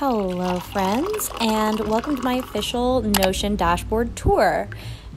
Hello, friends, and welcome to my official Notion dashboard tour.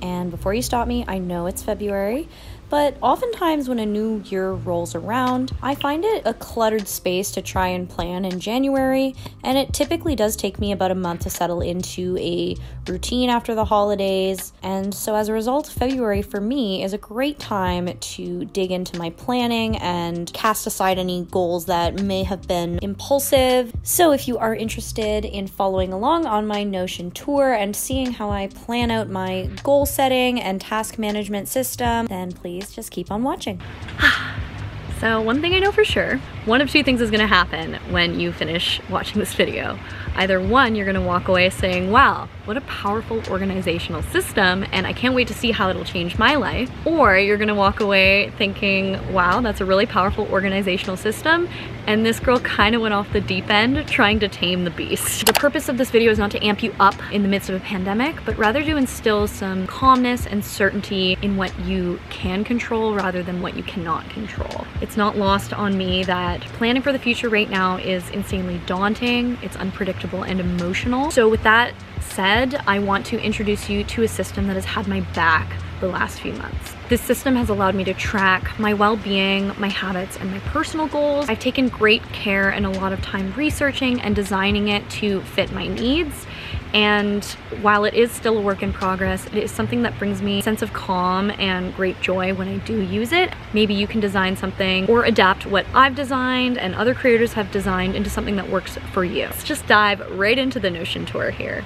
And before you stop me, I know it's February, but oftentimes, when a new year rolls around, I find it a cluttered space to try and plan in January, and it typically does take me about a month to settle into a routine after the holidays. And so, as a result, February for me is a great time to dig into my planning and cast aside any goals that may have been impulsive. So, if you are interested in following along on my Notion tour and seeing how I plan out my goal setting and task management system, then please please just keep on watching. so one thing I know for sure, one of two things is gonna happen when you finish watching this video. Either one, you're gonna walk away saying, wow, what a powerful organizational system and I can't wait to see how it'll change my life. Or you're gonna walk away thinking, wow, that's a really powerful organizational system and this girl kind of went off the deep end trying to tame the beast. The purpose of this video is not to amp you up in the midst of a pandemic, but rather to instill some calmness and certainty in what you can control rather than what you cannot control. It's not lost on me that planning for the future right now is insanely daunting, it's unpredictable and emotional. So with that said, I want to introduce you to a system that has had my back the last few months. This system has allowed me to track my well-being, my habits, and my personal goals. I've taken great care and a lot of time researching and designing it to fit my needs. And while it is still a work in progress, it is something that brings me a sense of calm and great joy when I do use it. Maybe you can design something or adapt what I've designed and other creators have designed into something that works for you. Let's just dive right into the Notion tour here.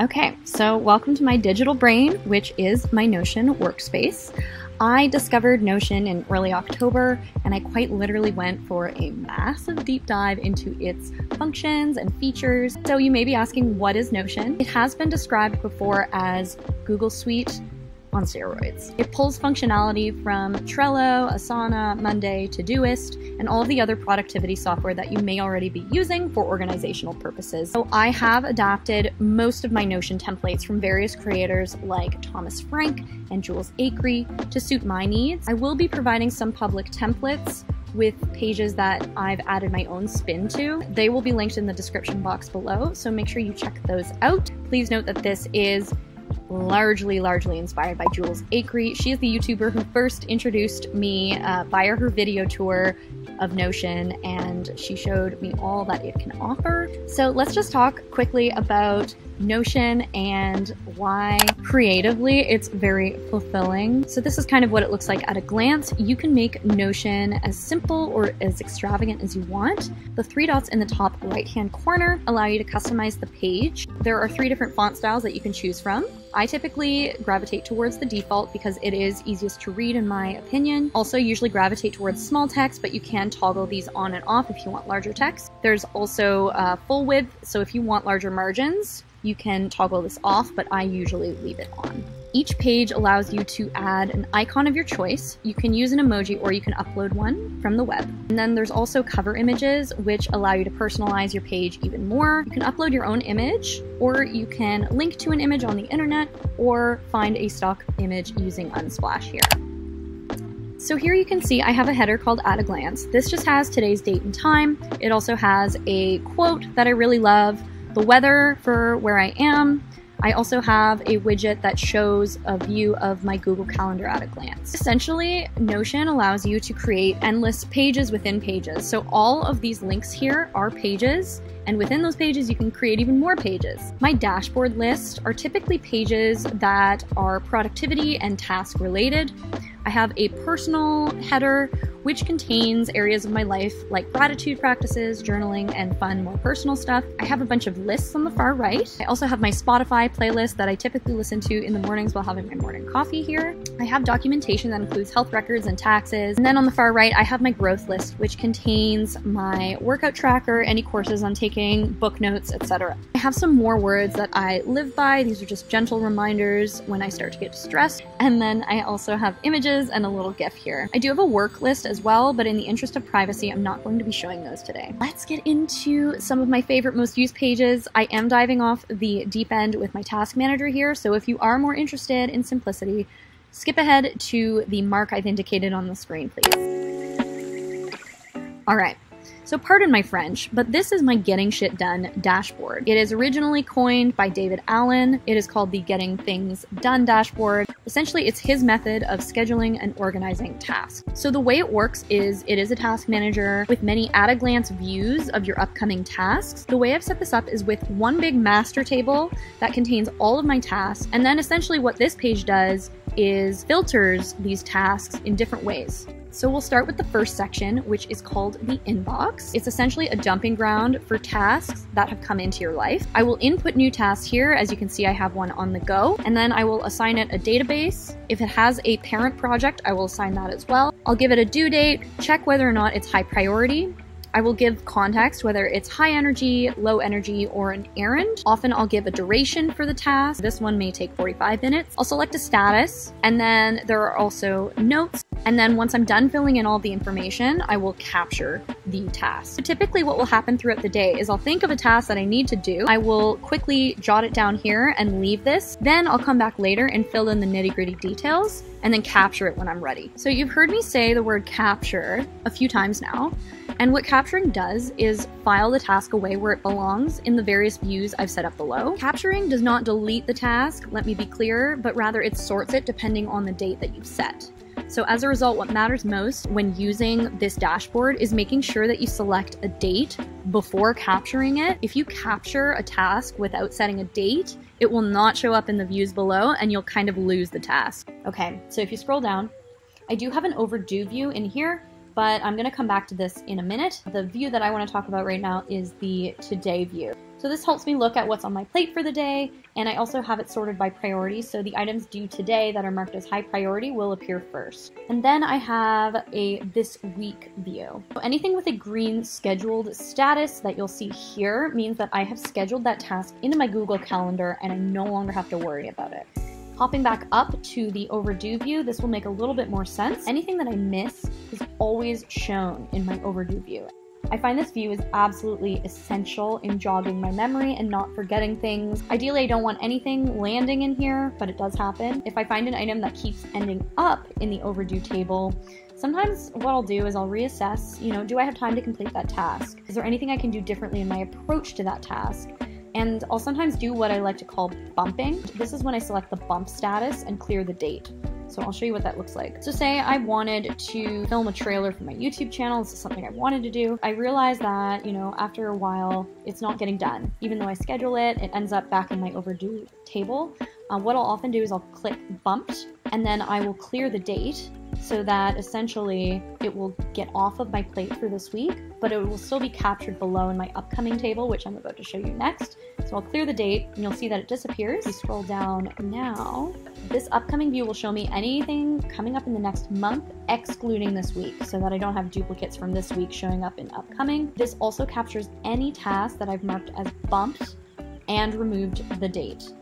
Okay, so welcome to my digital brain, which is my Notion workspace. I discovered Notion in early October and I quite literally went for a massive deep dive into its functions and features. So you may be asking, what is Notion? It has been described before as Google Suite on steroids. It pulls functionality from Trello, Asana, Monday, Todoist, and all the other productivity software that you may already be using for organizational purposes. So I have adapted most of my Notion templates from various creators like Thomas Frank and Jules Acree to suit my needs. I will be providing some public templates with pages that I've added my own spin to. They will be linked in the description box below, so make sure you check those out. Please note that this is largely, largely inspired by Jules Acree. She is the YouTuber who first introduced me uh, via her video tour of Notion, and she showed me all that it can offer. So let's just talk quickly about Notion and why creatively it's very fulfilling. So this is kind of what it looks like at a glance. You can make Notion as simple or as extravagant as you want. The three dots in the top right hand corner allow you to customize the page. There are three different font styles that you can choose from. I typically gravitate towards the default because it is easiest to read in my opinion. Also usually gravitate towards small text, but you can toggle these on and off if you want larger text. There's also uh, full width, so if you want larger margins, you can toggle this off, but I usually leave it on. Each page allows you to add an icon of your choice. You can use an emoji or you can upload one from the web. And then there's also cover images, which allow you to personalize your page even more. You can upload your own image, or you can link to an image on the internet, or find a stock image using Unsplash here. So here you can see I have a header called At a Glance. This just has today's date and time. It also has a quote that I really love, the weather for where I am. I also have a widget that shows a view of my Google Calendar at a glance. Essentially, Notion allows you to create endless pages within pages. So all of these links here are pages, and within those pages, you can create even more pages. My dashboard lists are typically pages that are productivity and task related. I have a personal header which contains areas of my life like gratitude practices, journaling, and fun, more personal stuff. I have a bunch of lists on the far right. I also have my Spotify playlist that I typically listen to in the mornings while having my morning coffee here. I have documentation that includes health records and taxes. And then on the far right, I have my growth list, which contains my workout tracker, any courses I'm taking, book notes, etc. I have some more words that I live by. These are just gentle reminders when I start to get stressed. And then I also have images and a little GIF here. I do have a work list as well, but in the interest of privacy, I'm not going to be showing those today. Let's get into some of my favorite most used pages. I am diving off the deep end with my task manager here, so if you are more interested in simplicity, skip ahead to the mark I've indicated on the screen, please. All right. So, pardon my French, but this is my Getting Shit Done dashboard. It is originally coined by David Allen. It is called the Getting Things Done dashboard. Essentially, it's his method of scheduling and organizing tasks. So, the way it works is it is a task manager with many at a glance views of your upcoming tasks. The way I've set this up is with one big master table that contains all of my tasks, and then essentially what this page does is filters these tasks in different ways. So we'll start with the first section, which is called the inbox. It's essentially a dumping ground for tasks that have come into your life. I will input new tasks here. As you can see, I have one on the go, and then I will assign it a database. If it has a parent project, I will assign that as well. I'll give it a due date, check whether or not it's high priority, I will give context, whether it's high energy, low energy, or an errand. Often I'll give a duration for the task. This one may take 45 minutes. I'll select a status, and then there are also notes. And then once I'm done filling in all the information, I will capture the task. So typically what will happen throughout the day is I'll think of a task that I need to do. I will quickly jot it down here and leave this. Then I'll come back later and fill in the nitty gritty details and then capture it when I'm ready. So you've heard me say the word capture a few times now. And what capturing does is file the task away where it belongs in the various views I've set up below. Capturing does not delete the task, let me be clear, but rather it sorts it depending on the date that you've set. So as a result, what matters most when using this dashboard is making sure that you select a date before capturing it. If you capture a task without setting a date, it will not show up in the views below and you'll kind of lose the task. Okay, so if you scroll down, I do have an overdue view in here but I'm to come back to this in a minute. The view that I want to talk about right now is the today view. So this helps me look at what's on my plate for the day, and I also have it sorted by priority, so the items due today that are marked as high priority will appear first. And then I have a this week view. So anything with a green scheduled status that you'll see here means that I have scheduled that task into my Google Calendar and I no longer have to worry about it. Hopping back up to the overdue view, this will make a little bit more sense. Anything that I miss is always shown in my overdue view. I find this view is absolutely essential in jogging my memory and not forgetting things. Ideally, I don't want anything landing in here, but it does happen. If I find an item that keeps ending up in the overdue table, sometimes what I'll do is I'll reassess, you know, do I have time to complete that task? Is there anything I can do differently in my approach to that task? And I'll sometimes do what I like to call bumping. This is when I select the bump status and clear the date. So I'll show you what that looks like. So say I wanted to film a trailer for my YouTube channel. This is something I wanted to do. I realized that, you know, after a while, it's not getting done. Even though I schedule it, it ends up back in my overdue table. Uh, what I'll often do is I'll click bumped and then I will clear the date so that essentially it will get off of my plate for this week, but it will still be captured below in my upcoming table, which I'm about to show you next. So I'll clear the date and you'll see that it disappears. You scroll down now. This upcoming view will show me anything coming up in the next month, excluding this week, so that I don't have duplicates from this week showing up in upcoming. This also captures any task that I've marked as bumped and removed the date.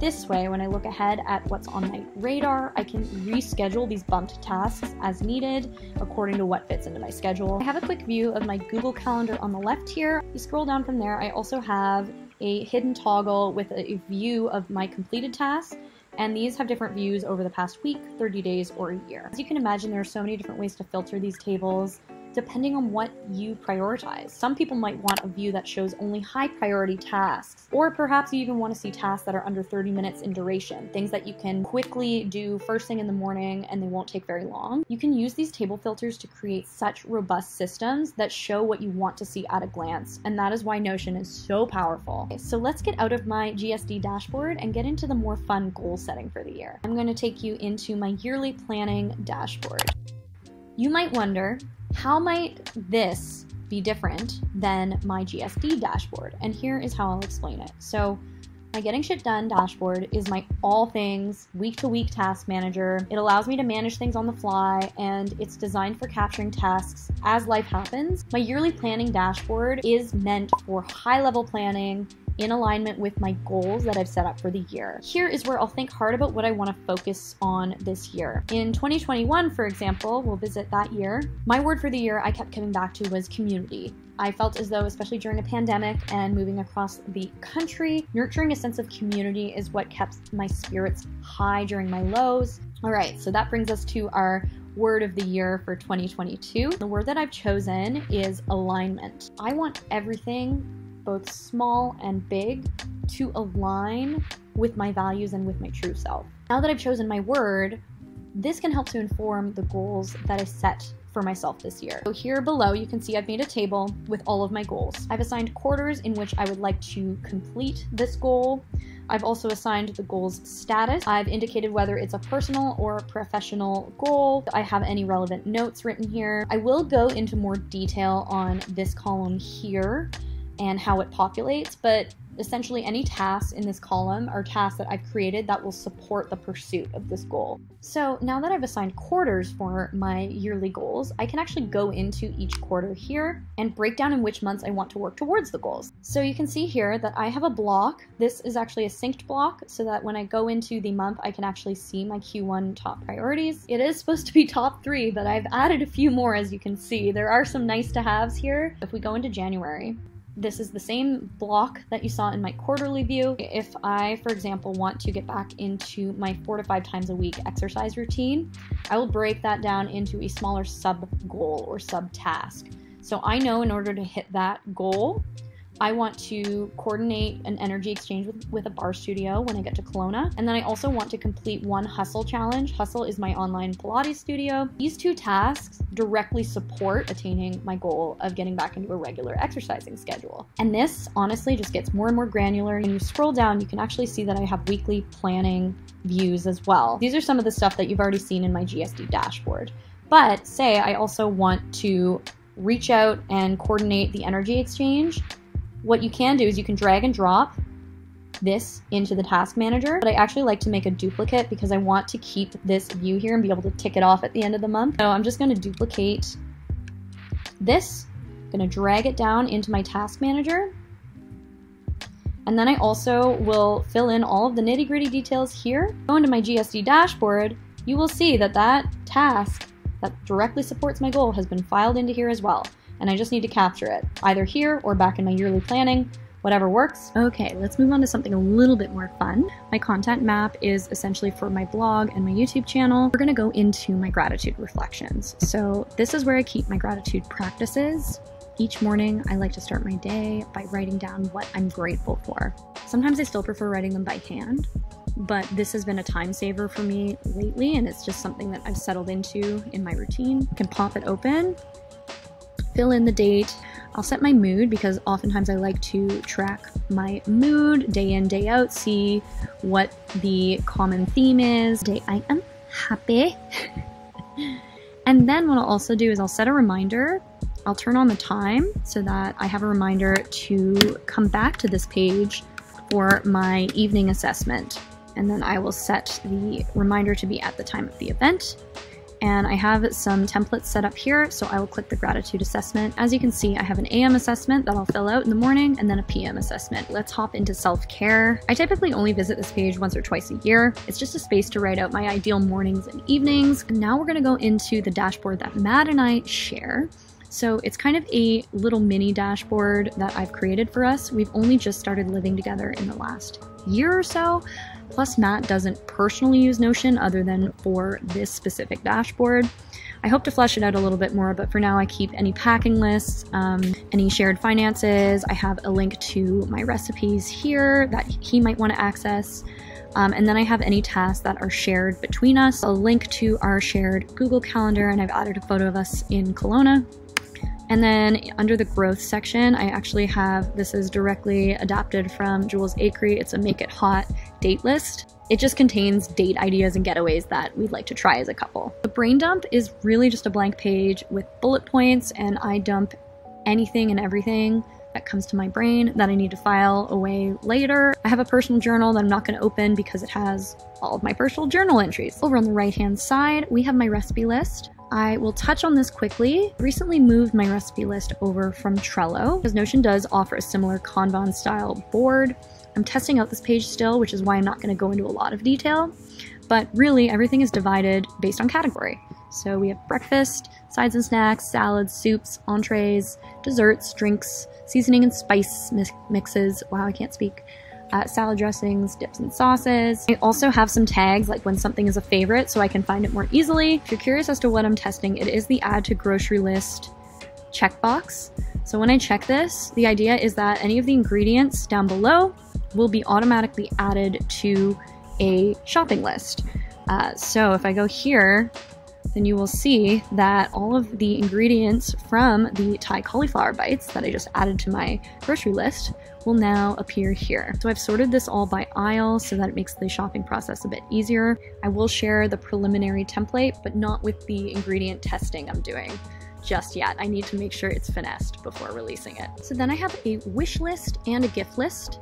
This way, when I look ahead at what's on my radar, I can reschedule these bumped tasks as needed according to what fits into my schedule. I have a quick view of my Google Calendar on the left here. If you scroll down from there, I also have a hidden toggle with a view of my completed tasks and these have different views over the past week, 30 days, or a year. As you can imagine, there are so many different ways to filter these tables depending on what you prioritize. Some people might want a view that shows only high priority tasks, or perhaps you even want to see tasks that are under 30 minutes in duration, things that you can quickly do first thing in the morning and they won't take very long. You can use these table filters to create such robust systems that show what you want to see at a glance, and that is why Notion is so powerful. Okay, so let's get out of my GSD dashboard and get into the more fun goal setting for the year. I'm going to take you into my yearly planning dashboard. You might wonder, how might this be different than my GSD dashboard? And here is how I'll explain it. So, my Getting Shit Done dashboard is my all things week to week task manager. It allows me to manage things on the fly and it's designed for capturing tasks as life happens. My yearly planning dashboard is meant for high level planning in alignment with my goals that I've set up for the year. Here is where I'll think hard about what I want to focus on this year. In 2021, for example, we'll visit that year. My word for the year I kept coming back to was community. I felt as though, especially during a pandemic and moving across the country, nurturing a sense of community is what kept my spirits high during my lows. All right, so that brings us to our word of the year for 2022. The word that I've chosen is alignment. I want everything, both small and big, to align with my values and with my true self. Now that I've chosen my word, this can help to inform the goals that I set for myself this year. So here below, you can see I've made a table with all of my goals. I've assigned quarters in which I would like to complete this goal. I've also assigned the goal's status. I've indicated whether it's a personal or professional goal. I have any relevant notes written here. I will go into more detail on this column here and how it populates, but essentially any tasks in this column are tasks that I've created that will support the pursuit of this goal. So now that I've assigned quarters for my yearly goals, I can actually go into each quarter here and break down in which months I want to work towards the goals. So you can see here that I have a block. This is actually a synced block so that when I go into the month, I can actually see my Q1 top priorities. It is supposed to be top three, but I've added a few more as you can see. There are some nice to haves here. If we go into January, this is the same block that you saw in my quarterly view. If I, for example, want to get back into my four to five times a week exercise routine, I will break that down into a smaller sub goal or sub task. So I know in order to hit that goal, I want to coordinate an energy exchange with, with a barre studio when I get to Kelowna. And then I also want to complete one Hustle challenge. Hustle is my online Pilates studio. These two tasks directly support attaining my goal of getting back into a regular exercising schedule. And this honestly just gets more and more granular. When you scroll down, you can actually see that I have weekly planning views as well. These are some of the stuff that you've already seen in my GSD dashboard. But say I also want to reach out and coordinate the energy exchange what you can do is you can drag and drop this into the task manager, but I actually like to make a duplicate because I want to keep this view here and be able to tick it off at the end of the month. So I'm just going to duplicate this, I'm going to drag it down into my task manager. And then I also will fill in all of the nitty gritty details here. Go into my GSD dashboard, you will see that that task that directly supports my goal has been filed into here as well and I just need to capture it, either here or back in my yearly planning, whatever works. Okay, let's move on to something a little bit more fun. My content map is essentially for my blog and my YouTube channel. We're gonna go into my gratitude reflections. So this is where I keep my gratitude practices. Each morning, I like to start my day by writing down what I'm grateful for. Sometimes I still prefer writing them by hand, but this has been a time saver for me lately, and it's just something that I've settled into in my routine. I can pop it open fill in the date. I'll set my mood because oftentimes I like to track my mood day in, day out, see what the common theme is. Day I am happy. and then what I'll also do is I'll set a reminder. I'll turn on the time so that I have a reminder to come back to this page for my evening assessment. And then I will set the reminder to be at the time of the event and I have some templates set up here, so I will click the gratitude assessment. As you can see, I have an AM assessment that I'll fill out in the morning and then a PM assessment. Let's hop into self-care. I typically only visit this page once or twice a year. It's just a space to write out my ideal mornings and evenings. Now we're gonna go into the dashboard that Matt and I share. So it's kind of a little mini dashboard that I've created for us. We've only just started living together in the last year or so, Plus, Matt doesn't personally use Notion other than for this specific dashboard. I hope to flesh it out a little bit more, but for now I keep any packing lists, um, any shared finances. I have a link to my recipes here that he might want to access. Um, and then I have any tasks that are shared between us, a link to our shared Google Calendar, and I've added a photo of us in Kelowna and then under the growth section, I actually have, this is directly adapted from Jules Acree. It's a make it hot date list. It just contains date ideas and getaways that we'd like to try as a couple. The brain dump is really just a blank page with bullet points and I dump anything and everything that comes to my brain that I need to file away later. I have a personal journal that I'm not going to open because it has all of my personal journal entries. Over on the right hand side, we have my recipe list. I will touch on this quickly. Recently moved my recipe list over from Trello because Notion does offer a similar Kanban style board. I'm testing out this page still, which is why I'm not going to go into a lot of detail. But really, everything is divided based on category. So we have breakfast, sides and snacks, salads, soups, entrees, desserts, drinks, seasoning and spice mixes. Wow, I can't speak uh, salad dressings, dips, and sauces. I also have some tags like when something is a favorite so I can find it more easily. If you're curious as to what I'm testing, it is the add to grocery list checkbox. So when I check this, the idea is that any of the ingredients down below will be automatically added to a shopping list. Uh, so if I go here, then you will see that all of the ingredients from the Thai cauliflower bites that I just added to my grocery list will now appear here. So I've sorted this all by aisle so that it makes the shopping process a bit easier. I will share the preliminary template, but not with the ingredient testing I'm doing just yet. I need to make sure it's finessed before releasing it. So then I have a wish list and a gift list.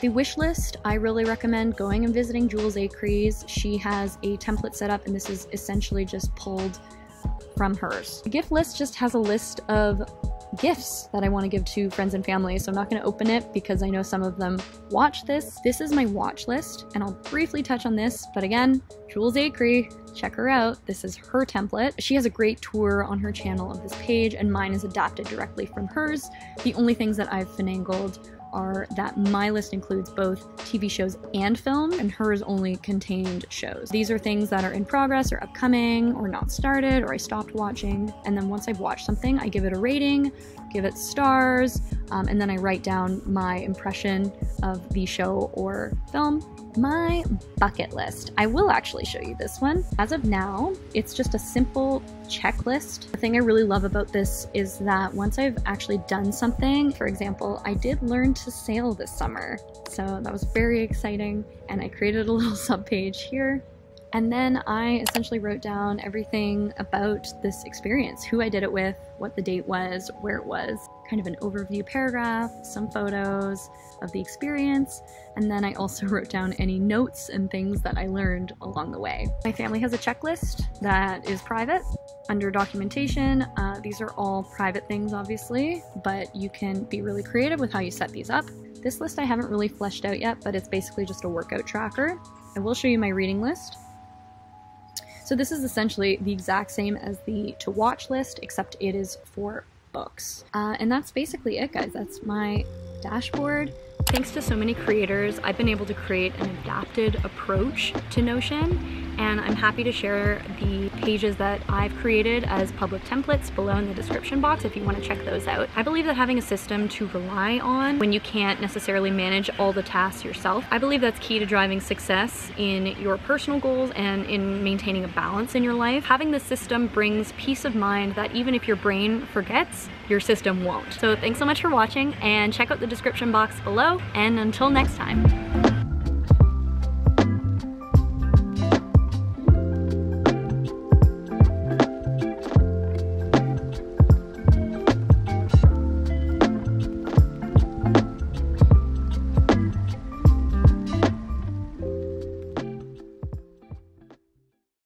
The wish list, I really recommend going and visiting Jules Acrees. She has a template set up and this is essentially just pulled from hers. The gift list just has a list of gifts that I want to give to friends and family, so I'm not going to open it because I know some of them watch this. This is my watch list, and I'll briefly touch on this, but again, Jules Acree, check her out. This is her template. She has a great tour on her channel of this page, and mine is adapted directly from hers. The only things that I've finagled are that my list includes both TV shows and film, and hers only contained shows. These are things that are in progress or upcoming or not started or I stopped watching. And then once I've watched something, I give it a rating, give it stars, um, and then I write down my impression of the show or film my bucket list. I will actually show you this one. As of now, it's just a simple checklist. The thing I really love about this is that once I've actually done something, for example, I did learn to sail this summer. So that was very exciting and I created a little subpage here and then I essentially wrote down everything about this experience, who I did it with, what the date was, where it was, kind of an overview paragraph, some photos of the experience, and then I also wrote down any notes and things that I learned along the way. My family has a checklist that is private. Under documentation, uh, these are all private things obviously, but you can be really creative with how you set these up. This list I haven't really fleshed out yet, but it's basically just a workout tracker. I will show you my reading list. So this is essentially the exact same as the to watch list, except it is for books. Uh, and that's basically it, guys. That's my dashboard. Thanks to so many creators, I've been able to create an adapted approach to Notion and I'm happy to share the pages that I've created as public templates below in the description box if you want to check those out. I believe that having a system to rely on when you can't necessarily manage all the tasks yourself, I believe that's key to driving success in your personal goals and in maintaining a balance in your life. Having the system brings peace of mind that even if your brain forgets, your system won't. So thanks so much for watching and check out the description box below and until next time.